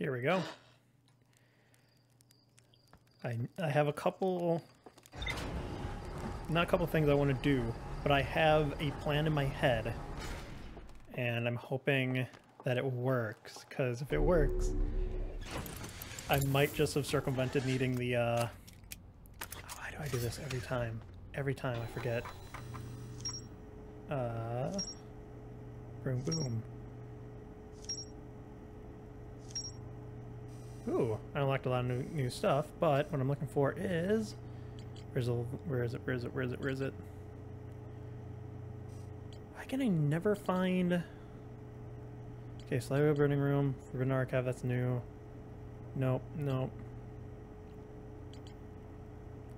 Here we go. I, I have a couple, not a couple things I want to do, but I have a plan in my head, and I'm hoping that it works, because if it works, I might just have circumvented needing the, uh... Why do I do this every time? Every time I forget. Uh... Boom, boom. Ooh, I unlocked a lot of new, new stuff, but what I'm looking for is... Where's the, where is it, where is it, where is it, where is it? Why can I never find... Okay, Slide Burning Room, Forbidden Archive, that's new. Nope, nope.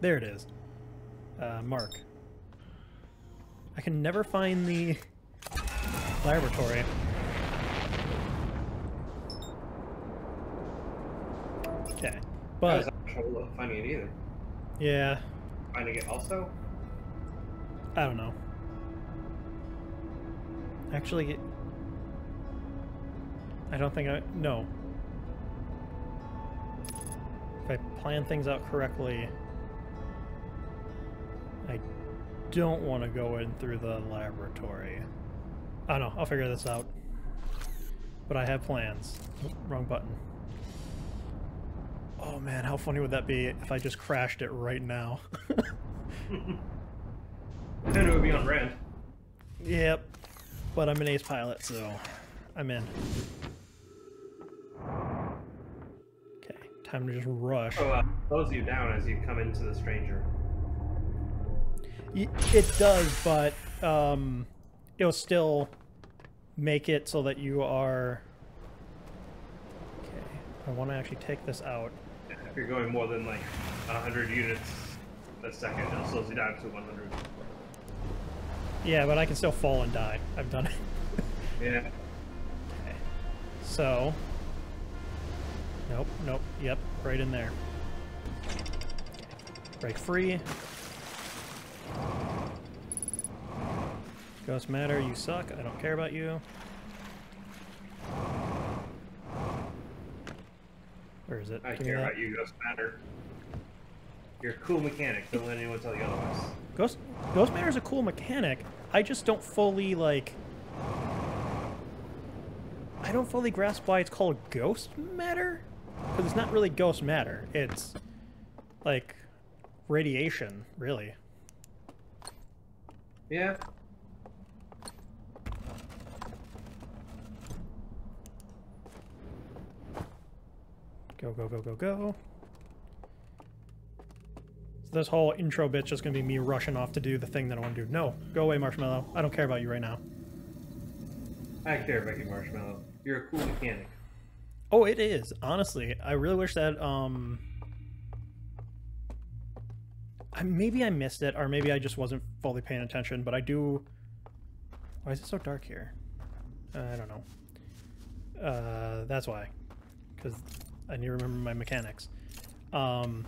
There it is. Uh, Mark. I can never find the laboratory. Okay, I but was trouble finding it either. yeah, Finding it also? I don't know. Actually, I don't think I no. If I plan things out correctly, I don't want to go in through the laboratory. I don't know. I'll figure this out. But I have plans. Wrong button. Oh man, how funny would that be if I just crashed it right now? Then it would be on brand. Yep. But I'm an ace pilot, so I'm in. Okay, time to just rush. Oh, uh, slows you down as you come into the stranger. It does, but um, it'll still make it so that you are. Okay, I want to actually take this out. You're going more than like 100 units a second, it slows you down to 100. Yeah, but I can still fall and die. I've done it. Yeah. Okay. So. Nope, nope, yep, right in there. Break free. Ghost Matter, you suck. I don't care about you. Is it? I Give care about you, Ghost Matter. You're a cool mechanic. Don't let anyone tell you otherwise. Ghost Ghost Matter is a cool mechanic. I just don't fully like. I don't fully grasp why it's called Ghost Matter, because it's not really Ghost Matter. It's like radiation, really. Yeah. Go go go go go. So this whole intro bit's just gonna be me rushing off to do the thing that I want to do. No, go away, Marshmallow. I don't care about you right now. I care about you, Marshmallow. You're a cool mechanic. Oh, it is. Honestly, I really wish that um I, maybe I missed it or maybe I just wasn't fully paying attention, but I do Why is it so dark here? Uh, I don't know. Uh that's why. Cuz I need to remember my mechanics. Um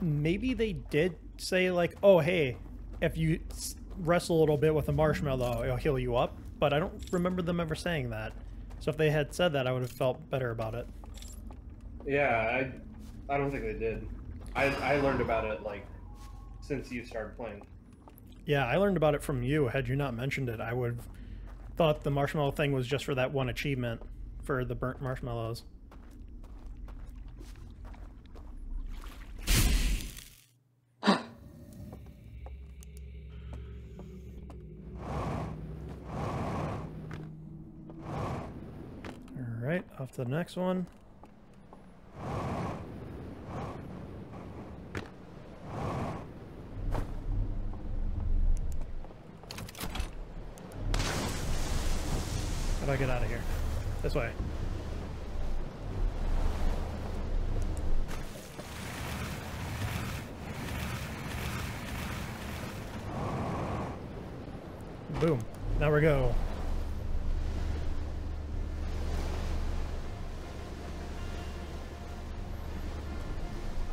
maybe they did say like, "Oh, hey, if you wrestle a little bit with a marshmallow, it'll heal you up." But I don't remember them ever saying that. So if they had said that, I would have felt better about it. Yeah, I, I don't think they did. I, I learned about it like since you started playing. Yeah, I learned about it from you. Had you not mentioned it, I would have thought the marshmallow thing was just for that one achievement for the burnt marshmallows. All right, off to the next one. How do I get out of here? This way. Boom. Now we go.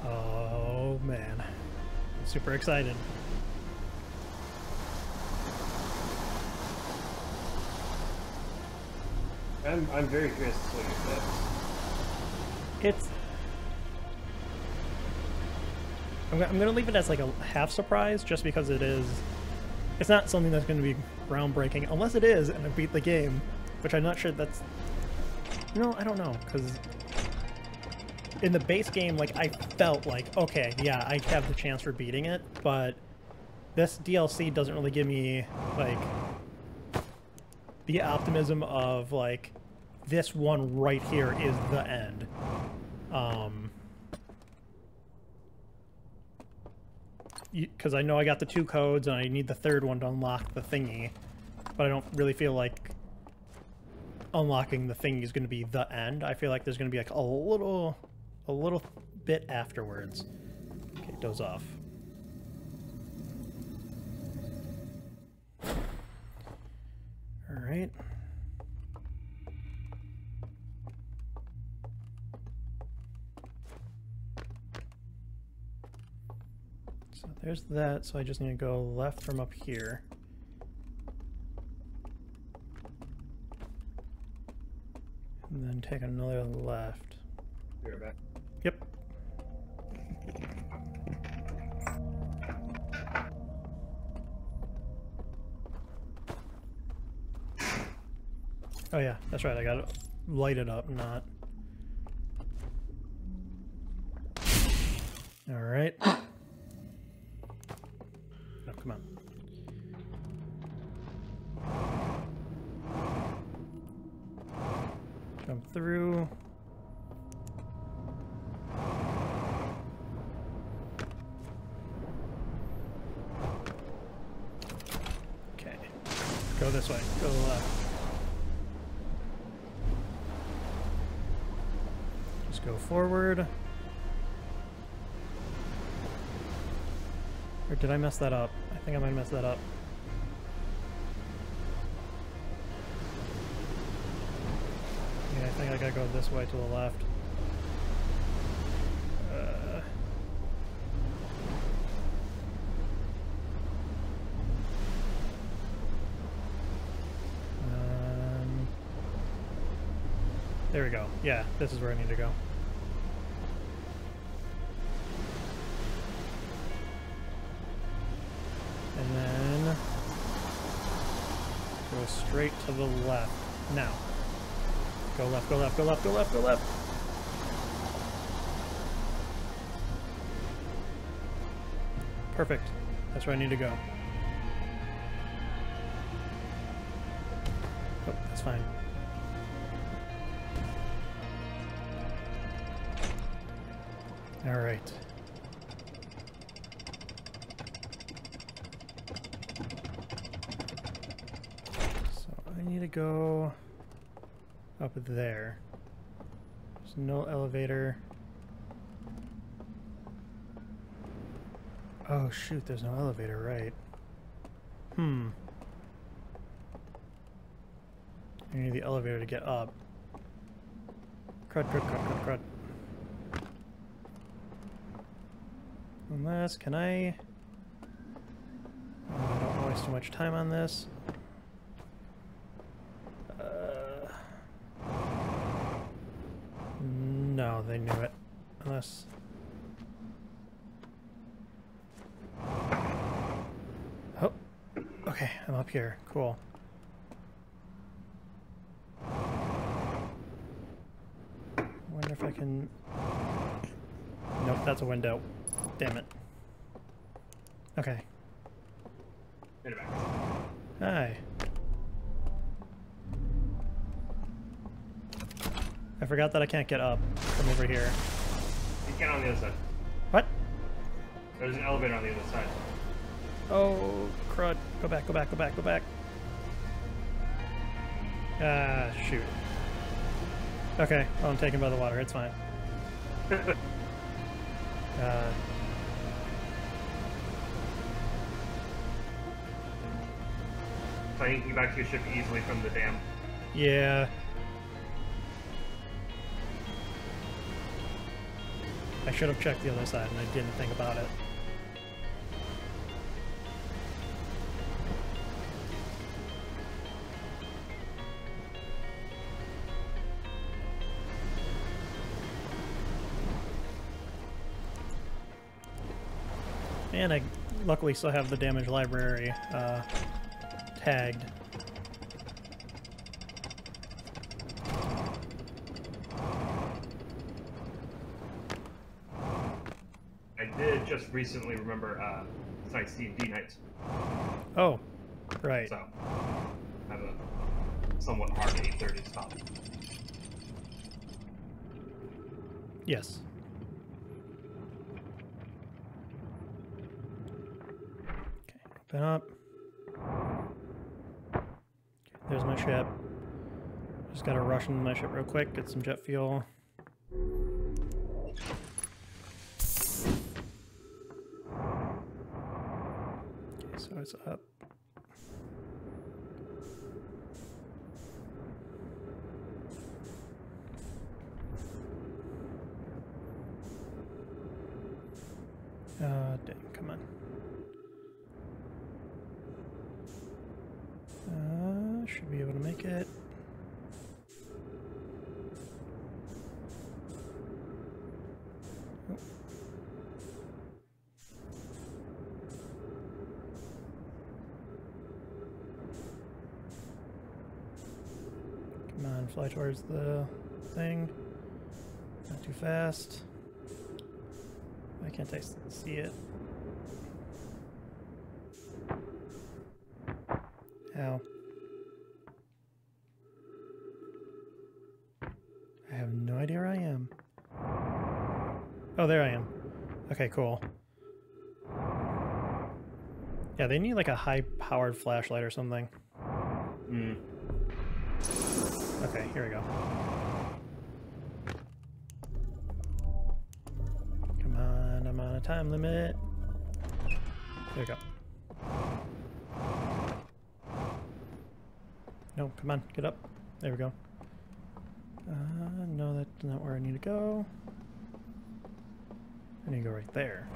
Oh man. I'm super excited. I'm I'm very curious to see what fix. It's. I'm, I'm gonna leave it as like a half surprise, just because it is. It's not something that's gonna be groundbreaking, unless it is, and I beat the game, which I'm not sure that's. No, I don't know, because in the base game, like I felt like okay, yeah, I have the chance for beating it, but this DLC doesn't really give me like the optimism of like this one right here is the end. Um, because I know I got the two codes and I need the third one to unlock the thingy, but I don't really feel like unlocking the thingy is going to be the end. I feel like there's going to be like a little, a little bit afterwards. Okay, doze off. So there's that, so I just need to go left from up here. And then take another left. Be right back. Yep. Oh yeah, that's right, I gotta light it lighted up, not... Alright. Oh, come on. Jump through. Okay. Go this way. Go to the left. Just go forward. Or did I mess that up? I think I might mess that up. Yeah, I think I gotta go this way to the left. Uh, um, we go. Yeah, this is where I need to go. And then go straight to the left. Now. Go left, go left, go left, go left, go left. Perfect. That's where I need to go. Oh, that's fine. All right. So I need to go up there. There's no elevator. Oh shoot, there's no elevator, right. Hmm. I need the elevator to get up. Crud, crud, crud, crud, crud. Unless, can I... Oh, I don't waste too much time on this. Uh, no, they knew it. Unless... Oh, okay, I'm up here. Cool. wonder if I can... Nope, that's a window. Damn it. Okay. Wait a minute. Hi. I forgot that I can't get up from over here. You can on the other side. What? There's an elevator on the other side. Oh, crud. Go back, go back, go back, go back. Ah, shoot. Okay, well, I'm taken by the water. It's fine. Uh, I think you back to your ship easily from the dam. Yeah. I should have checked the other side and I didn't think about it. And I luckily still have the damage library uh, tagged. I did just recently remember uh, tonight's D&D nights, Oh, right. so I have a somewhat hard 8:30 stop. Yes. Okay, open up. Ship. Just gotta rush into my ship real quick, get some jet fuel. Okay, so it's up. Uh, come on. Uh, make it. Come on, fly towards the thing. Not too fast. Why can't see it? Ow. I have no idea where I am. Oh, there I am. Okay, cool. Yeah, they need like a high-powered flashlight or something. Mm. Okay, here we go. Come on, I'm on a time limit. There we go. No, come on, get up. There we go. Uh, no, that's not where I need to go. I need to go right there.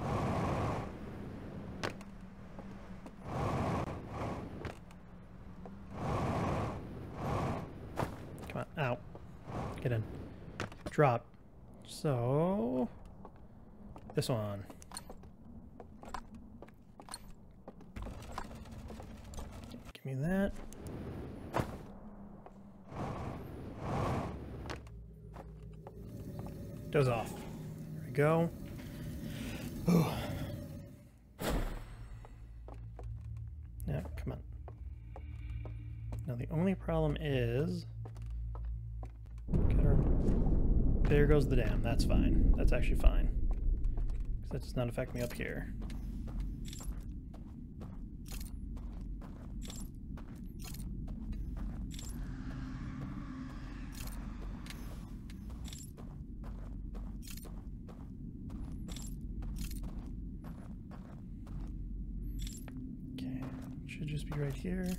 Come on, out. Get in. Drop. So, this one. Give me that. Does off. There we go. Ooh. Now, come on. Now the only problem is. There goes the dam. That's fine. That's actually fine. 'Cause that does not affect me up here. Okay, should just be right here.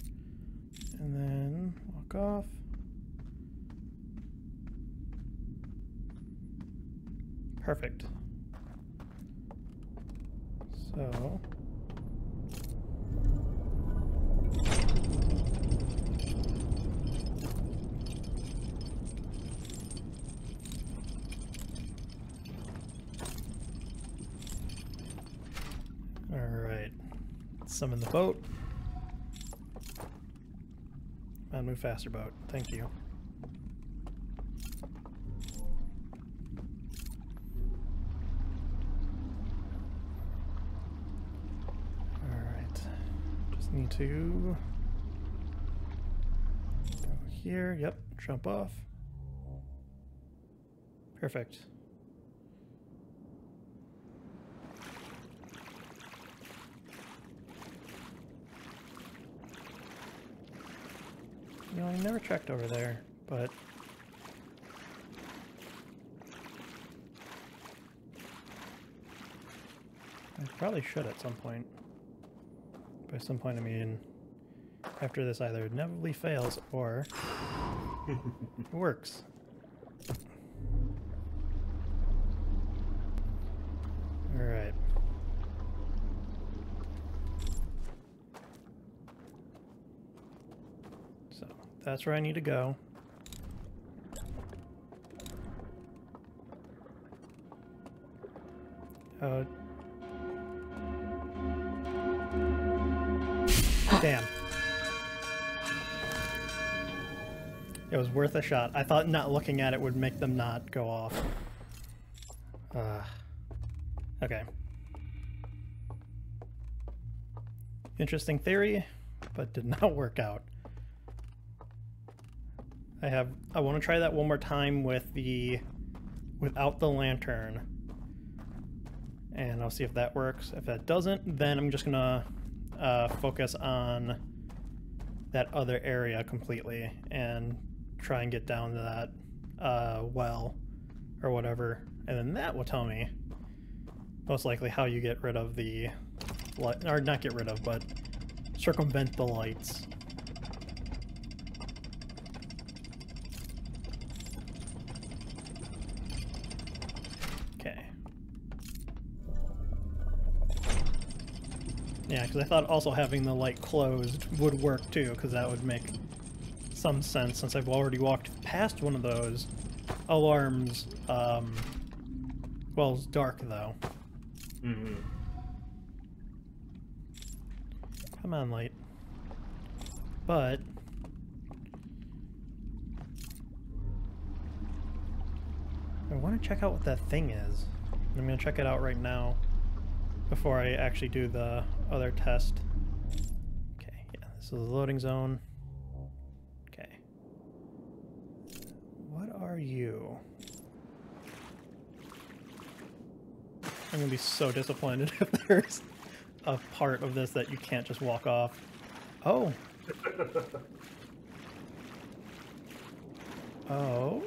And then walk off. Perfect. So. Alright. Summon the boat. And move faster, boat. Thank you. Alright. Just need to go here. Yep, jump off. Perfect. You know, I never checked over there, but I probably should at some point. By some point, I mean after this either inevitably fails or works. All right. So that's where I need to go. Uh, Damn. It was worth a shot. I thought not looking at it would make them not go off. Uh, okay. Interesting theory, but did not work out. I have I want to try that one more time with the without the lantern. And I'll see if that works. If that doesn't, then I'm just gonna uh, focus on that other area completely and try and get down to that uh, well or whatever. And then that will tell me most likely how you get rid of the light, or not get rid of, but circumvent the lights. Because I thought also having the light closed would work too, because that would make some sense since I've already walked past one of those alarms. Um, well, it's dark though. Mm-hmm. Come on, light. But... I want to check out what that thing is. I'm going to check it out right now before I actually do the other test. Okay, yeah, this is the loading zone. Okay. What are you? I'm gonna be so disappointed if there's a part of this that you can't just walk off. Oh. Oh.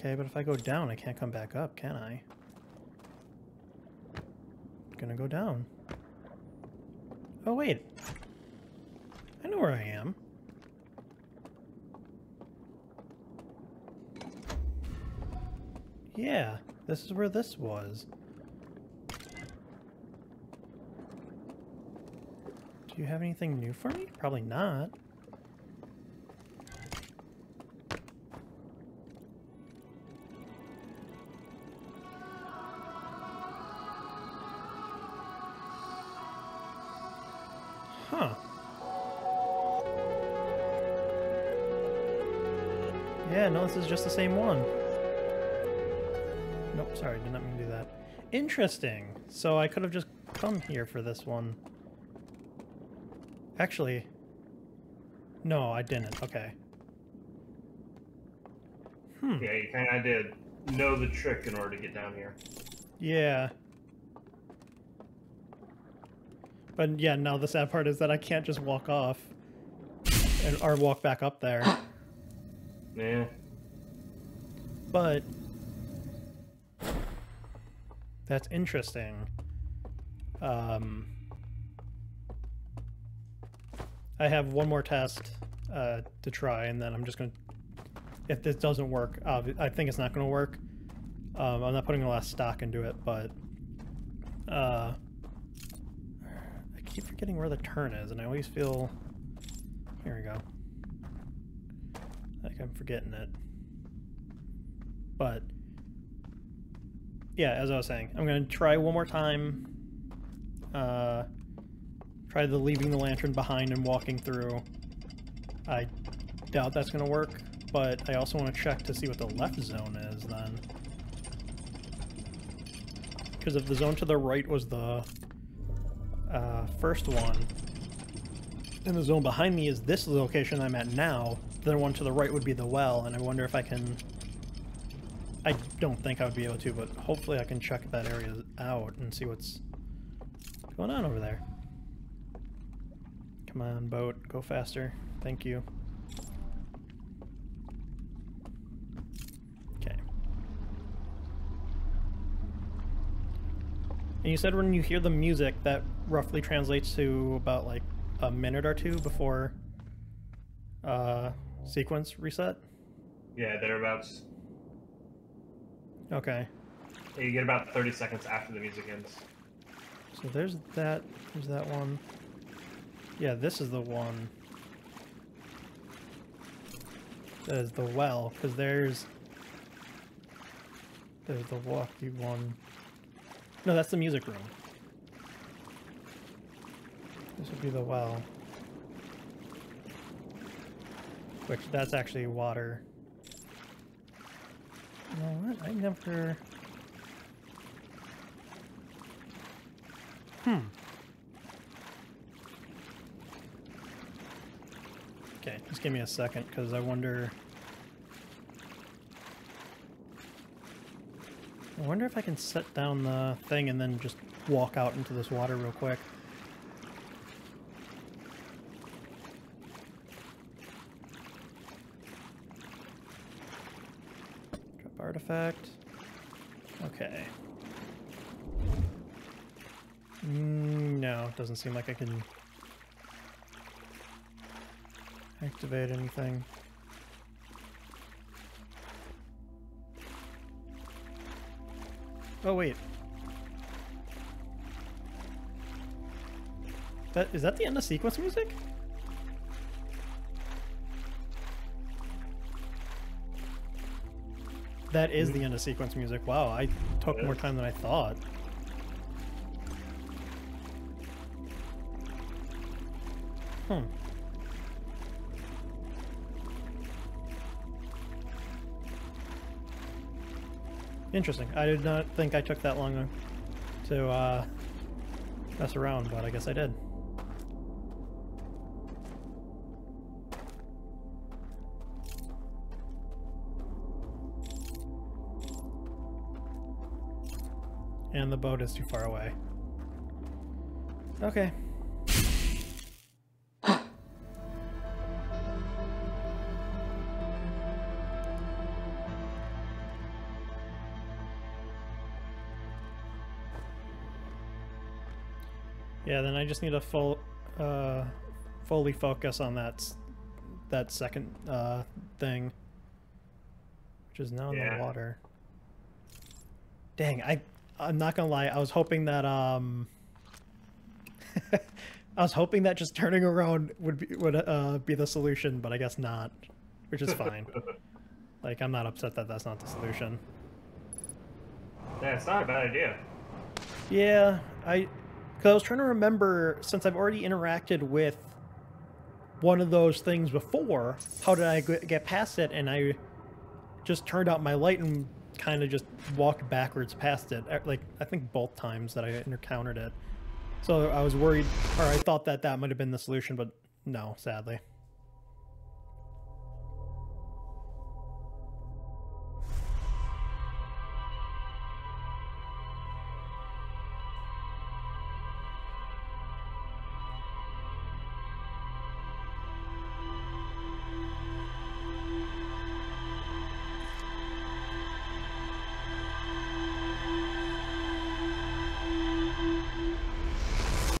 Okay, but if I go down, I can't come back up, can I? Gonna go down. Oh, wait. I know where I am. Yeah, this is where this was. Do you have anything new for me? Probably not. No, this is just the same one. Nope, sorry, did not mean to do that. Interesting. So I could have just come here for this one. Actually, no, I didn't. Okay. Hmm. Yeah, you kind of did know the trick in order to get down here. Yeah. But yeah, now the sad part is that I can't just walk off and or walk back up there. Yeah. But that's interesting. Um, I have one more test uh, to try, and then I'm just gonna. If this doesn't work, I think it's not gonna work. Um, I'm not putting a lot of stock into it, but uh, I keep forgetting where the turn is, and I always feel. Here we go. Like I'm forgetting it. But yeah, as I was saying, I'm gonna try one more time. Uh, try the leaving the lantern behind and walking through. I doubt that's gonna work, but I also want to check to see what the left zone is then. Because if the zone to the right was the uh, first one, and the zone behind me is this location I'm at now, the one to the right would be the well, and I wonder if I can I don't think I would be able to, but hopefully I can check that area out and see what's going on over there. Come on, boat. Go faster. Thank you. Okay. And you said when you hear the music, that roughly translates to about like a minute or two before uh, sequence reset? Yeah, thereabouts. Okay. Yeah, you get about 30 seconds after the music ends. So there's that. There's that one. Yeah, this is the one. That is the well, because there's... There's the walkie one. No, that's the music room. This would be the well. Which, that's actually water. What? I never... Hmm. Okay, just give me a second, because I wonder... I wonder if I can set down the thing and then just walk out into this water real quick. Drop Okay. Mm, no, doesn't seem like I can activate anything. Oh wait. That is that the end of sequence music? That is the end of sequence music. Wow, I took more time than I thought. Hmm. Interesting. I did not think I took that long to uh, mess around, but I guess I did. And the boat is too far away. Okay. Yeah, then I just need to full, uh, fully focus on that, that second uh, thing, which is now in Yeah. the water. Dang, I, I'm not gonna lie. I was hoping that um, I was hoping that just turning around would be would uh, be the solution, but I guess not, which is fine. like I'm not upset that that's not the solution. Yeah, it's not a bad idea. Yeah, I because I was trying to remember since I've already interacted with one of those things before. How did I get past it? And I just turned out my light and kind of just walked backwards past it. uh, Like I think both times that I encountered it. So I was worried, or I thought that that might have been the solution, but no, sadly.